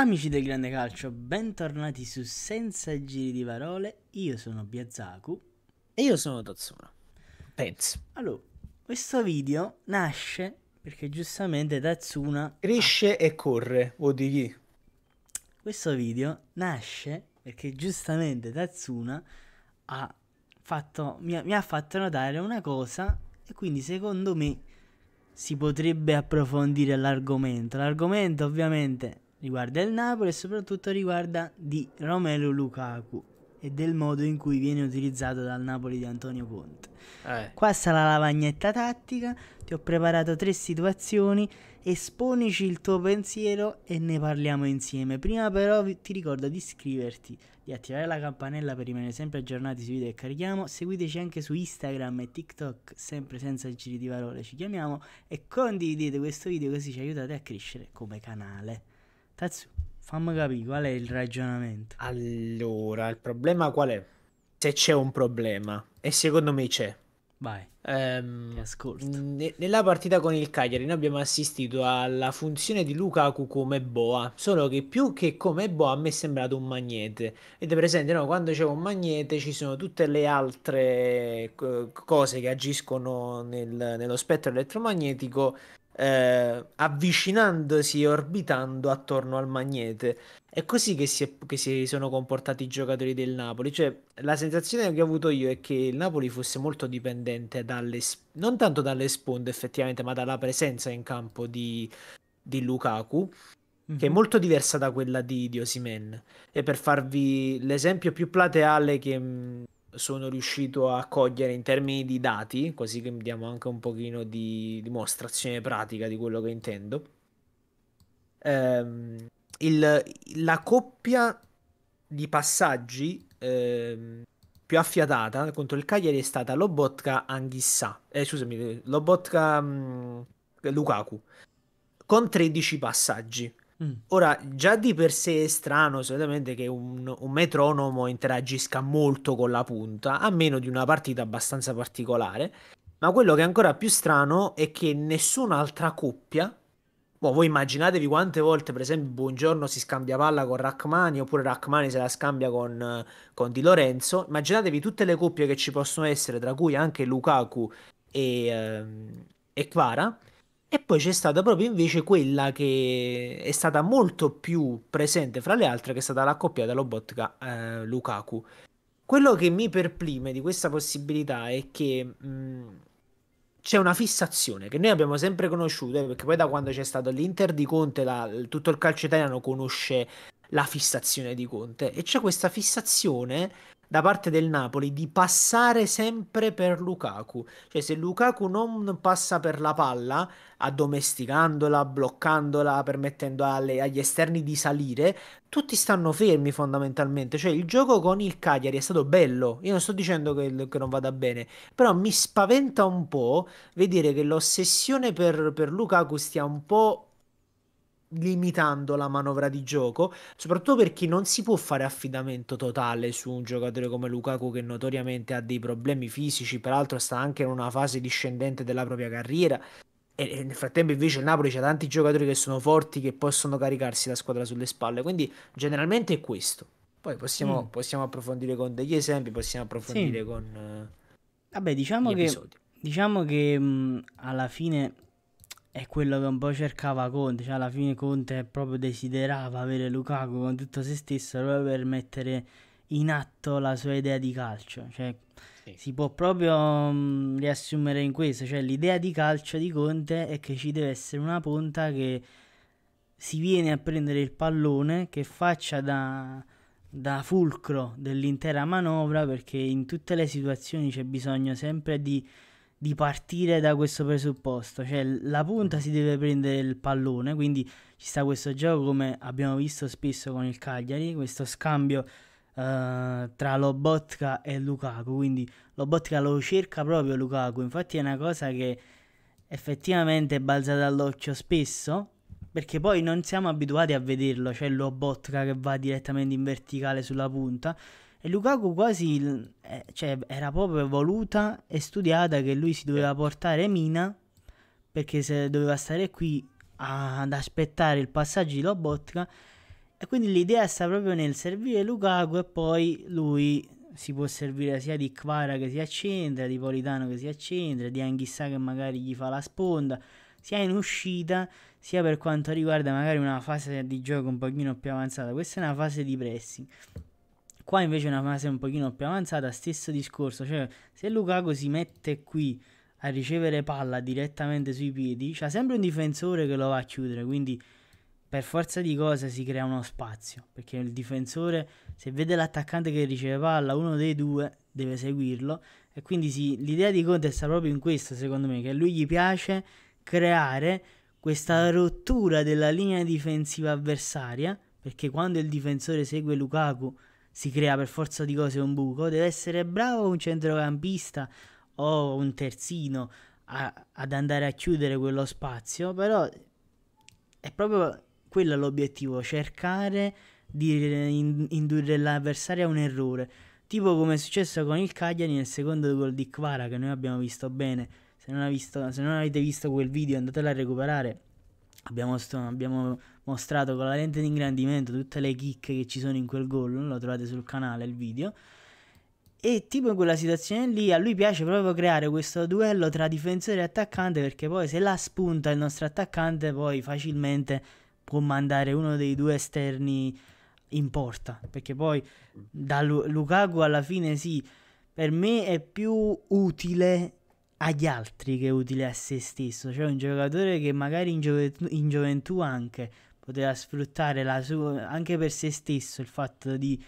Amici del Grande Calcio, bentornati su Senza Giri di Parole. Io sono Biazaku. E io sono Tatsuna. Penso. Allora, questo video nasce perché giustamente Tatsuna. Cresce e corre, o di chi? Questo video nasce perché giustamente Tatsuna ha fatto, mi, ha, mi ha fatto notare una cosa e quindi secondo me si potrebbe approfondire l'argomento. L'argomento ovviamente riguarda il Napoli e soprattutto riguarda di Romelu Lukaku e del modo in cui viene utilizzato dal Napoli di Antonio Conte. Eh. Qua sta la lavagnetta tattica, ti ho preparato tre situazioni, esponici il tuo pensiero e ne parliamo insieme. Prima però ti ricordo di iscriverti, di attivare la campanella per rimanere sempre aggiornati sui video che carichiamo, seguiteci anche su Instagram e TikTok, sempre senza giri di parole ci chiamiamo, e condividete questo video così ci aiutate a crescere come canale. Tatsu, fammi capire qual è il ragionamento. Allora, il problema qual è? Se c'è un problema, e secondo me c'è. Vai, Ehm, ascolto. ne- nella partita con il Cagliari noi abbiamo assistito alla funzione di Lukaku come boa, solo che più che come boa a me è sembrato un magnete. Ed è presente, no? Quando c'è un magnete ci sono tutte le altre co- cose che agiscono nel- nello spettro elettromagnetico eh, avvicinandosi e orbitando attorno al magnete. È così che si, è- che si sono comportati i giocatori del Napoli. Cioè, la sensazione che ho avuto io è che il Napoli fosse molto dipendente dalle, non tanto dalle sponde effettivamente, ma dalla presenza in campo di, di Lukaku, che è Mhm. molto diversa da quella di, di Osimhen. E per farvi l'esempio più plateale che sono riuscito a cogliere in termini di dati, così che diamo anche un pochino di dimostrazione pratica di quello che intendo. Ehm, il- la coppia di passaggi ehm, più affiatata contro il Cagliari è stata Lobotka Anghissà, eh, scusami, Lobotka mh, Lukaku con 13 passaggi. Mm. Ora, già di per sé è strano solitamente che un, un metronomo interagisca molto con la punta, a meno di una partita abbastanza particolare. Ma quello che è ancora più strano è che nessun'altra coppia. Boh, voi immaginatevi quante volte, per esempio, Buongiorno si scambia palla con Rachmani, oppure Rachmani se la scambia con, con Di Lorenzo. Immaginatevi tutte le coppie che ci possono essere, tra cui anche Lukaku e, ehm, e Kvara. E poi c'è stata proprio invece quella che è stata molto più presente fra le altre, che è stata la coppia Lobotka eh, Lukaku. Quello che mi perplime di questa possibilità è che mh, c'è una fissazione che noi abbiamo sempre conosciuto, eh, perché poi da quando c'è stato l'Inter di Conte, la- tutto il calcio italiano conosce la fissazione di Conte e c'è questa fissazione da parte del Napoli di passare sempre per Lukaku. Cioè se Lukaku non passa per la palla, addomesticandola, bloccandola, permettendo alle- agli esterni di salire, tutti stanno fermi fondamentalmente. Cioè il gioco con il Cagliari è stato bello. Io non sto dicendo che, che non vada bene, però mi spaventa un po' vedere che l'ossessione per, per Lukaku stia un po' limitando la manovra di gioco, soprattutto perché non si può fare affidamento totale su un giocatore come Lukaku che notoriamente ha dei problemi fisici, peraltro sta anche in una fase discendente della propria carriera. E nel frattempo invece il Napoli c'ha tanti giocatori che sono forti che possono caricarsi la squadra sulle spalle, quindi generalmente è questo. Poi possiamo, Mm. possiamo approfondire con degli esempi, possiamo approfondire Sì. con eh, Vabbè, diciamo gli che episodi. Diciamo che mh, alla fine è quello che un po' cercava Conte, cioè alla fine Conte proprio desiderava avere Lukaku con tutto se stesso proprio per mettere in atto la sua idea di calcio, cioè Sì. si può proprio mh, riassumere in questo, cioè l'idea di calcio di Conte è che ci deve essere una punta che si viene a prendere il pallone, che faccia da, da fulcro dell'intera manovra, perché in tutte le situazioni c'è bisogno sempre di, di partire da questo presupposto, cioè la punta si deve prendere il pallone, quindi ci sta questo gioco come abbiamo visto spesso con il Cagliari, questo scambio eh, tra Lobotka e Lukaku, quindi Lobotka lo cerca proprio Lukaku, infatti è una cosa che effettivamente è balzata all'occhio spesso, perché poi non siamo abituati a vederlo, cioè Lobotka che va direttamente in verticale sulla punta, e Lukaku quasi, eh, cioè, era proprio voluta e studiata che lui si doveva portare Mina, perché se doveva stare qui a- ad aspettare il passaggio di Lobotka E quindi l'idea sta proprio nel servire Lukaku e poi lui si può servire sia di Kvara che si accentra, di Politano che si accentra, di Anghissà che magari gli fa la sponda, sia in uscita sia per quanto riguarda magari una fase di gioco un pochino più avanzata. Questa è una fase di pressing. Qua invece è una fase un pochino più avanzata, stesso discorso, cioè se Lukaku si mette qui a ricevere palla direttamente sui piedi, c'ha sempre un difensore che lo va a chiudere, quindi per forza di cose si crea uno spazio, perché il difensore se vede l'attaccante che riceve palla, uno dei due deve seguirlo e quindi sì, l'idea di Conte sta proprio in questo, secondo me, che a lui gli piace creare questa rottura della linea difensiva avversaria, perché quando il difensore segue Lukaku si crea per forza di cose un buco, deve essere bravo un centrocampista o un terzino a, ad andare a chiudere quello spazio, però è proprio quello l'obiettivo, cercare di indurre l'avversario a un errore. Tipo come è successo con il Cagliari nel secondo gol di Kvara che noi abbiamo visto bene. Se non, visto, se non avete visto quel video andatelo a recuperare. Abbiamo, sto, abbiamo, mostrato con la lente di ingrandimento tutte le chicche che ci sono in quel gol. Lo trovate sul canale il video. E tipo in quella situazione lì a lui piace proprio creare questo duello tra difensore e attaccante perché poi se la spunta il nostro attaccante poi facilmente può mandare uno dei due esterni in porta. Perché poi da Lu- Lukaku alla fine sì, per me è più utile agli altri che utile a se stesso. Cioè un giocatore che magari in, gioventù, in gioventù anche poteva sfruttare la sua, anche per se stesso il fatto di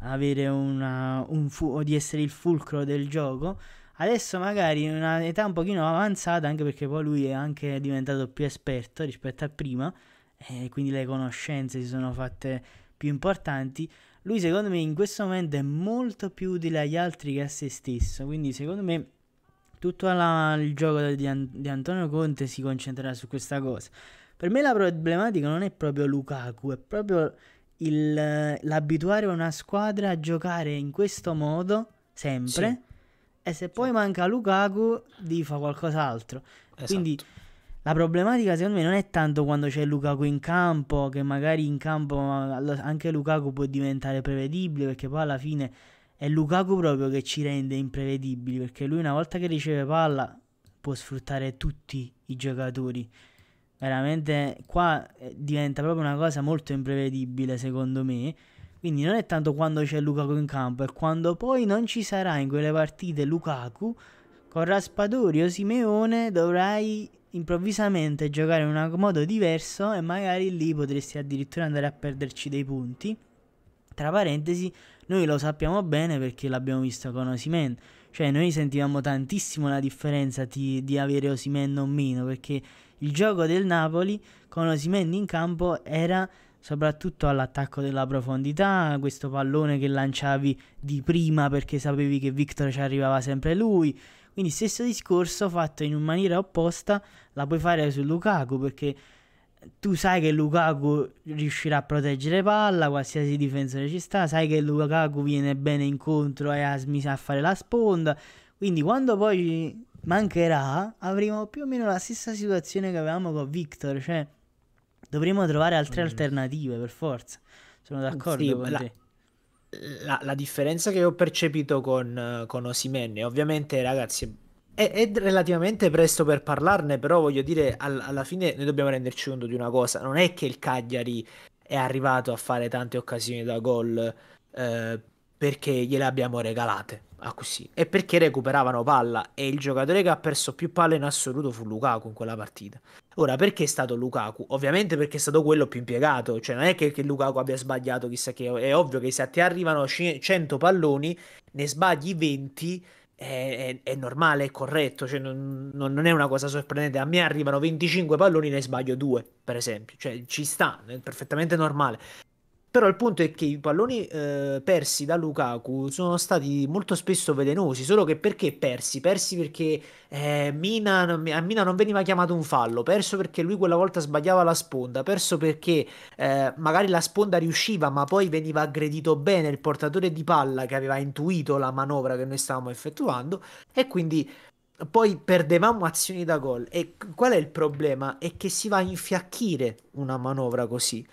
avere una, un fu- di essere il fulcro del gioco. Adesso magari in un'età un pochino avanzata, anche perché poi lui è anche diventato più esperto rispetto a prima, e quindi le conoscenze si sono fatte più importanti, lui secondo me in questo momento è molto più utile agli altri che a se stesso, quindi secondo me tutto la, il gioco di, An- di Antonio Conte si concentrerà su questa cosa. Per me la problematica non è proprio Lukaku, è proprio il, l'abituare una squadra a giocare in questo modo sempre. Sì. E se poi sì. manca Lukaku, di fa qualcos'altro. Esatto. Quindi la problematica secondo me non è tanto quando c'è Lukaku in campo, che magari in campo anche Lukaku può diventare prevedibile, perché poi alla fine è Lukaku proprio che ci rende imprevedibili, perché lui una volta che riceve palla può sfruttare tutti i giocatori. Veramente qua eh, diventa proprio una cosa molto imprevedibile secondo me. Quindi non è tanto quando c'è Lukaku in campo, è quando poi non ci sarà in quelle partite Lukaku con Raspadori o Simeone dovrai improvvisamente giocare in un modo diverso e magari lì potresti addirittura andare a perderci dei punti. Tra parentesi, noi lo sappiamo bene perché l'abbiamo visto con Osimen. Cioè, noi sentivamo tantissimo la differenza di, di avere Osimen o meno, perché il gioco del Napoli con Osimen in campo era soprattutto all'attacco della profondità, questo pallone che lanciavi di prima perché sapevi che Victor ci arrivava sempre lui, quindi stesso discorso fatto in maniera opposta la puoi fare su Lukaku perché tu sai che Lukaku riuscirà a proteggere palla, qualsiasi difensore ci sta, sai che Lukaku viene bene incontro e a, a fare la sponda, quindi quando poi mancherà avremo più o meno la stessa situazione che avevamo con Victor, cioè dovremo trovare altre mm. alternative per forza. Sono d'accordo sì, con la, te la, la, differenza che ho percepito con, con Osimenne, ovviamente ragazzi è, è, relativamente presto per parlarne, però voglio dire all, alla fine noi dobbiamo renderci conto di una cosa, non è che il Cagliari è arrivato a fare tante occasioni da gol eh, perché gliele abbiamo regalate ah, così. E perché recuperavano palla e il giocatore che ha perso più palle in assoluto fu Lukaku in quella partita. Ora, perché è stato Lukaku? Ovviamente perché è stato quello più impiegato, cioè non è che, che Lukaku abbia sbagliato chissà che, è ovvio che se a te arrivano 100 palloni, ne sbagli 20, è, è, normale, è corretto, cioè non, non, è una cosa sorprendente. A me arrivano 25 palloni, ne sbaglio 2, per esempio, cioè ci sta, è perfettamente normale. Però il punto è che i palloni eh, persi da Lukaku sono stati molto spesso velenosi, solo che perché persi? Persi perché eh, Mina, a Mina non veniva chiamato un fallo, perso perché lui quella volta sbagliava la sponda, perso perché eh, magari la sponda riusciva ma poi veniva aggredito bene il portatore di palla che aveva intuito la manovra che noi stavamo effettuando e quindi poi perdevamo azioni da gol. E qual è il problema? È che si va a infiacchire una manovra così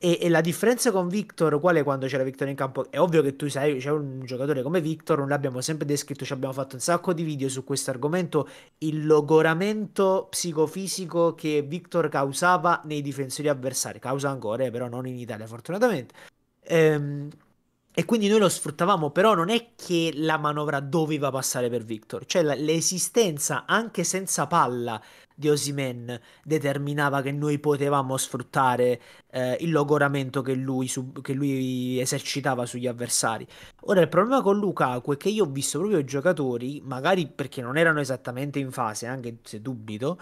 E, e, la differenza con Victor, qual è quando c'era Victor in campo? È ovvio che tu sai, c'è un giocatore come Victor, non l'abbiamo sempre descritto, ci abbiamo fatto un sacco di video su questo argomento, il logoramento psicofisico che Victor causava nei difensori avversari, causa ancora, eh, però non in Italia fortunatamente. Ehm, e quindi noi lo sfruttavamo, però non è che la manovra doveva passare per Victor, cioè la, l'esistenza anche senza palla di Osimen determinava che noi potevamo sfruttare eh, il logoramento che lui, sub- che lui, esercitava sugli avversari. Ora il problema con Lukaku è che io ho visto proprio i giocatori, magari perché non erano esattamente in fase, anche se dubito,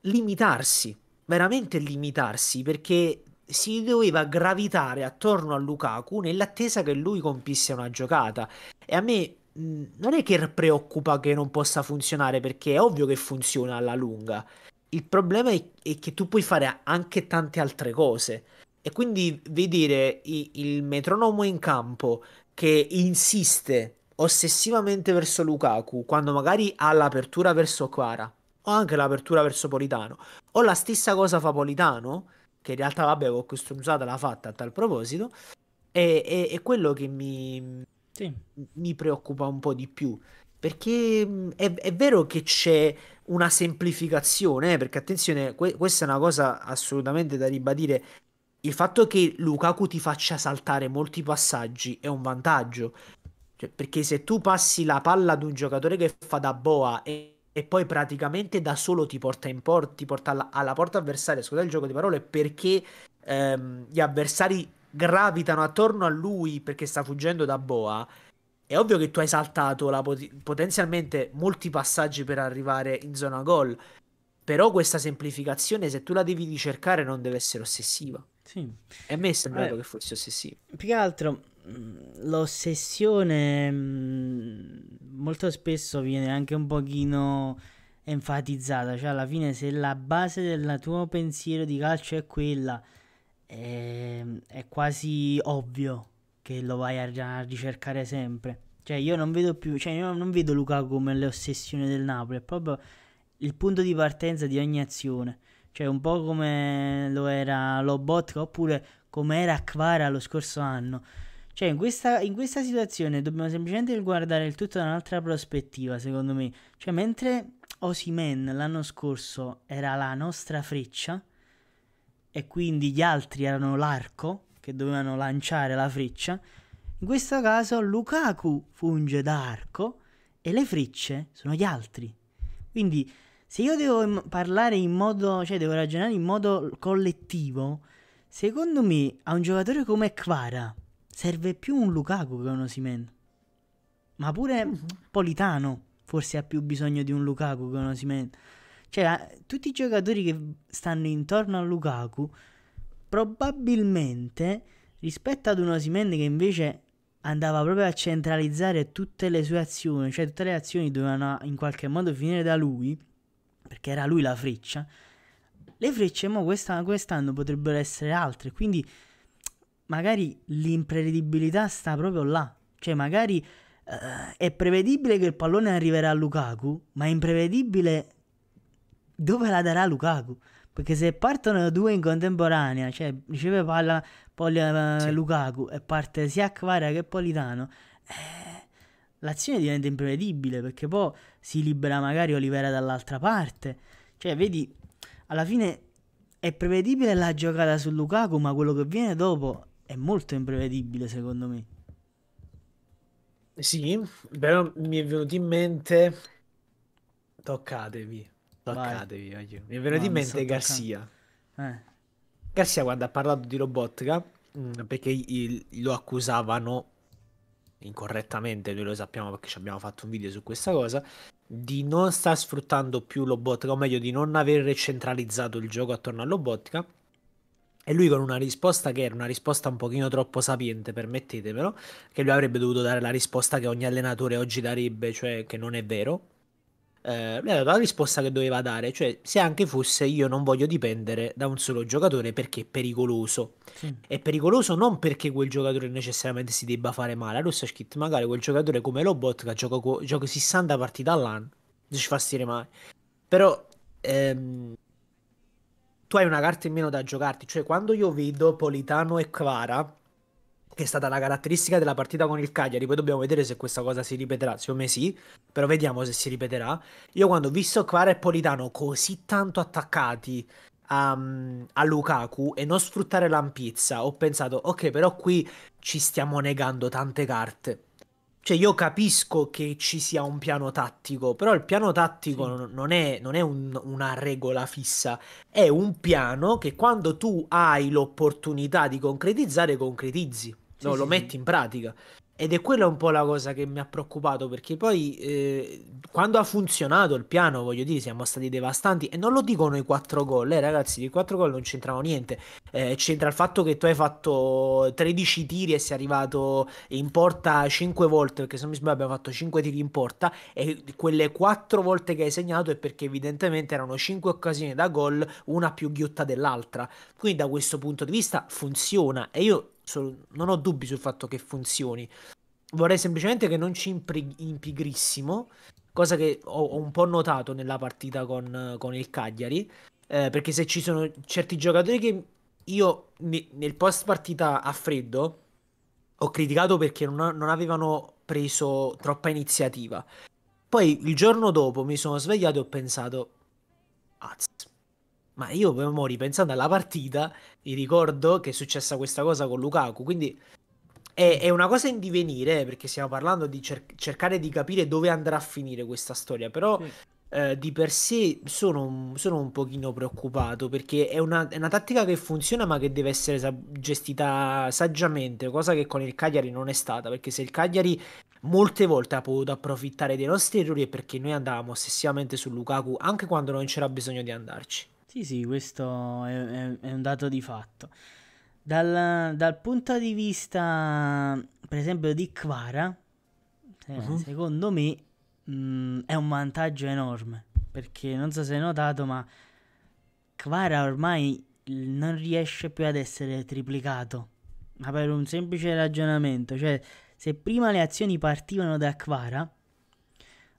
limitarsi, veramente limitarsi, perché si doveva gravitare attorno a Lukaku nell'attesa che lui compisse una giocata. E a me mh, non è che preoccupa che non possa funzionare, perché è ovvio che funziona alla lunga. Il problema è, è che tu puoi fare anche tante altre cose. E quindi vedere il metronomo in campo che insiste ossessivamente verso Lukaku quando magari ha l'apertura verso Quara o anche l'apertura verso Politano o la stessa cosa fa Politano che in realtà vabbè con questa usata l'ha fatta a tal proposito, è, è, è quello che mi, sì. mi, preoccupa un po' di più. Perché è, è vero che c'è una semplificazione, eh, perché attenzione, que- questa è una cosa assolutamente da ribadire. Il fatto che Lukaku ti faccia saltare molti passaggi è un vantaggio. Cioè, perché se tu passi la palla ad un giocatore che fa da boa e e poi praticamente da solo ti porta, in por- ti porta alla-, alla, porta avversaria, scusate il gioco di parole, perché ehm, gli avversari gravitano attorno a lui perché sta fuggendo da Boa. È ovvio che tu hai saltato pot- potenzialmente molti passaggi per arrivare in zona gol, però questa semplificazione, se tu la devi ricercare, non deve essere ossessiva. Sì. E a me è sembrato eh, che fosse ossessiva. Più che altro l'ossessione molto spesso viene anche un pochino enfatizzata, cioè alla fine se la base del tuo pensiero di calcio è quella, è, ehm, è quasi ovvio che lo vai a, ricercare sempre. Cioè io non vedo più, cioè io non vedo Lukaku come le ossessioni del Napoli, è proprio il punto di partenza di ogni azione. Cioè un po' come lo era Lobotka oppure come era Kvara lo scorso anno. Cioè, in questa, in questa situazione dobbiamo semplicemente guardare il tutto da un'altra prospettiva, secondo me. Cioè, mentre Osimen l'anno scorso era la nostra freccia, e quindi gli altri erano l'arco che dovevano lanciare la freccia, in questo caso Lukaku funge da arco e le frecce sono gli altri. Quindi, se io devo parlare in modo, cioè devo ragionare in modo collettivo, secondo me a un giocatore come Kvara serve più un Lukaku che un Osimen. Ma pure uh-huh. Politano forse ha più bisogno di un Lukaku che un Osimen. Cioè, tutti i giocatori che stanno intorno a Lukaku probabilmente rispetto ad un Osimen che invece andava proprio a centralizzare tutte le sue azioni, cioè tutte le azioni dovevano in qualche modo finire da lui, perché era lui la freccia. Le frecce mo quest'anno, quest'anno potrebbero essere altre, quindi magari l'imprevedibilità sta proprio là. Cioè, magari uh, è prevedibile che il pallone arriverà a Lukaku, ma è imprevedibile dove la darà Lukaku. Perché se partono due in contemporanea, cioè riceve palla poi uh, sì. Lukaku e parte sia Akvara che Politano, eh, l'azione diventa imprevedibile perché poi si libera magari Olivera dall'altra parte. Cioè, vedi, alla fine è prevedibile la giocata su Lukaku, ma quello che viene dopo è molto imprevedibile secondo me. Sì, però mi è venuto in mente... Toccatevi, toccatevi. Vai. Mi è venuto no, in mente Garcia. Eh. Garcia quando ha parlato di Robotka, mm, perché lo accusavano incorrettamente, noi lo sappiamo perché ci abbiamo fatto un video su questa cosa, di non star sfruttando più Lobotka, o meglio di non aver centralizzato il gioco attorno a Lobotka e lui con una risposta che era una risposta un pochino troppo sapiente, permettetemelo, che lui avrebbe dovuto dare la risposta che ogni allenatore oggi darebbe, cioè che non è vero. Eh, lui ha dato la risposta che doveva dare, cioè se anche fosse io non voglio dipendere da un solo giocatore perché è pericoloso. Sì. È pericoloso non perché quel giocatore necessariamente si debba fare male. A Russo Schit magari quel giocatore come Lobot che gioca, gioca 60 partite all'anno, non ci fa stare mai. Però ehm, tu hai una carta in meno da giocarti. Cioè, quando io vedo Politano e Kvara, che è stata la caratteristica della partita con il Cagliari, poi dobbiamo vedere se questa cosa si ripeterà. Secondo me sì, però vediamo se si ripeterà. Io quando ho visto Kvara e Politano così tanto attaccati a, a Lukaku e non sfruttare l'ampiezza, ho pensato, ok, però qui ci stiamo negando tante carte. Cioè, io capisco che ci sia un piano tattico, però il piano tattico sì. non è, non è un, una regola fissa, è un piano che quando tu hai l'opportunità di concretizzare, concretizzi, sì, no, sì, lo metti in pratica. Ed è quella un po' la cosa che mi ha preoccupato perché poi eh, quando ha funzionato il piano, voglio dire, siamo stati devastanti. E non lo dicono i quattro gol, eh, ragazzi, i quattro gol non c'entrano niente, eh, c'entra il fatto che tu hai fatto 13 tiri e sei arrivato in porta 5 volte, perché se non mi sbaglio abbiamo fatto 5 tiri in porta e quelle 4 volte che hai segnato è perché evidentemente erano 5 occasioni da gol, una più ghiotta dell'altra. Quindi da questo punto di vista funziona. E io non ho dubbi sul fatto che funzioni. Vorrei semplicemente che non ci impigrissimo, cosa che ho, un po' notato nella partita con, con il Cagliari, eh, perché se ci sono certi giocatori che io ne, nel post partita a freddo ho criticato perché non, non avevano preso troppa iniziativa. Poi il giorno dopo mi sono svegliato e ho pensato, azz, ma io mo ripensando alla partita, mi ricordo che è successa questa cosa con Lukaku, quindi è, è una cosa in divenire, eh, perché stiamo parlando di cer- cercare di capire dove andrà a finire questa storia, però sì. eh, di per sé sono, sono, un pochino preoccupato, perché è una, è una, tattica che funziona ma che deve essere sa- gestita saggiamente, cosa che con il Cagliari non è stata, perché se il Cagliari molte volte ha potuto approfittare dei nostri errori è perché noi andavamo ossessivamente su Lukaku anche quando non c'era bisogno di andarci. Sì, sì, questo è, è, è un dato di fatto. Dal, dal, punto di vista, per esempio, di Kvara, eh, uh-huh. secondo me mh, mm, è un vantaggio enorme. Perché non so se hai notato, ma Kvara ormai non riesce più ad essere triplicato. Ma per un semplice ragionamento, cioè se prima le azioni partivano da Kvara,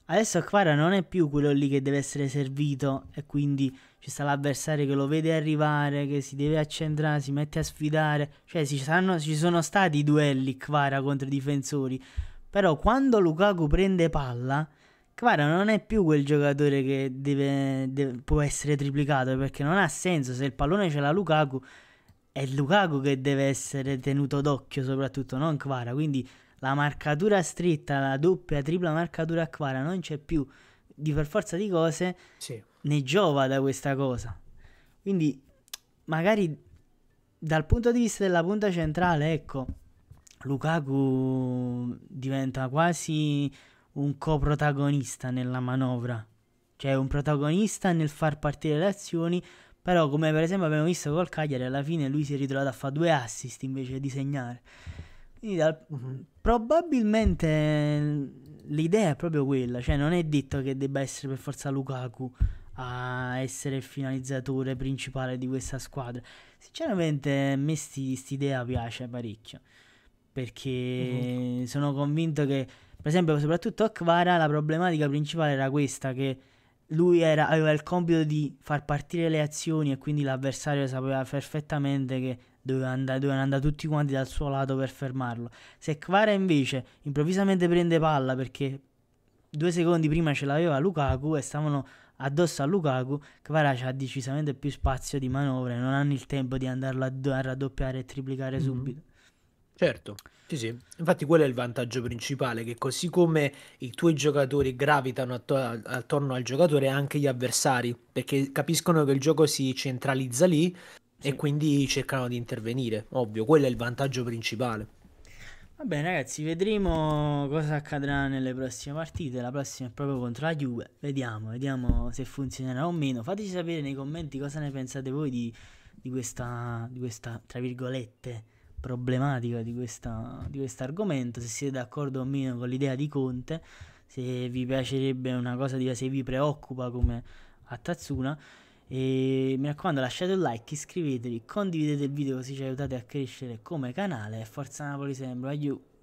adesso Kvara non è più quello lì che deve essere servito e quindi ci sta l'avversario che lo vede arrivare, che si deve accentrare, si mette a sfidare. Cioè, ci, saranno, ci sono stati duelli Kvara contro i difensori. Però quando Lukaku prende palla, Kvara non è più quel giocatore che deve, deve, può essere triplicato perché non ha senso. Se il pallone ce l'ha Lukaku, è Lukaku che deve essere tenuto d'occhio, soprattutto non Kvara. Quindi la marcatura stretta, la doppia, tripla marcatura a Kvara non c'è più. Di per forza di cose. Sì ne giova da questa cosa. Quindi magari dal punto di vista della punta centrale, ecco, Lukaku diventa quasi un coprotagonista nella manovra. Cioè un protagonista nel far partire le azioni, però come per esempio abbiamo visto col Cagliari, alla fine lui si è ritrovato a fare due assist invece di segnare. Quindi dal, uh-huh. probabilmente l'idea è proprio quella, cioè non è detto che debba essere per forza Lukaku a essere il finalizzatore principale di questa squadra. Sinceramente a me quest'idea piace parecchio perché uh-huh. sono convinto che per esempio soprattutto a Kvara la problematica principale era questa che lui era, aveva il compito di far partire le azioni e quindi l'avversario sapeva perfettamente che doveva andare, dovevano andare tutti quanti dal suo lato per fermarlo. Se Kvara invece improvvisamente prende palla perché due secondi prima ce l'aveva Lukaku e stavano addosso a Lukaku, Kvarac ha decisamente più spazio di manovra e non hanno il tempo di andarlo a, a raddoppiare e triplicare mm-hmm. subito. Certo, sì, sì. Infatti quello è il vantaggio principale, che così come i tuoi giocatori gravitano atto- attorno al giocatore, anche gli avversari, perché capiscono che il gioco si centralizza lì sì. e quindi cercano di intervenire. Ovvio, quello è il vantaggio principale. Va bene ragazzi, vedremo cosa accadrà nelle prossime partite. La prossima è proprio contro la Juve. Vediamo, vediamo se funzionerà o meno. Fateci sapere nei commenti cosa ne pensate voi di, di questa, di questa, tra virgolette, problematica di questo argomento. Se siete d'accordo o meno con l'idea di Conte, se vi piacerebbe una cosa di se vi preoccupa come a Tazzuna. E mi raccomando lasciate un like, iscrivetevi, condividete il video così ci aiutate a crescere come canale. Forza Napoli sempre, aiuto!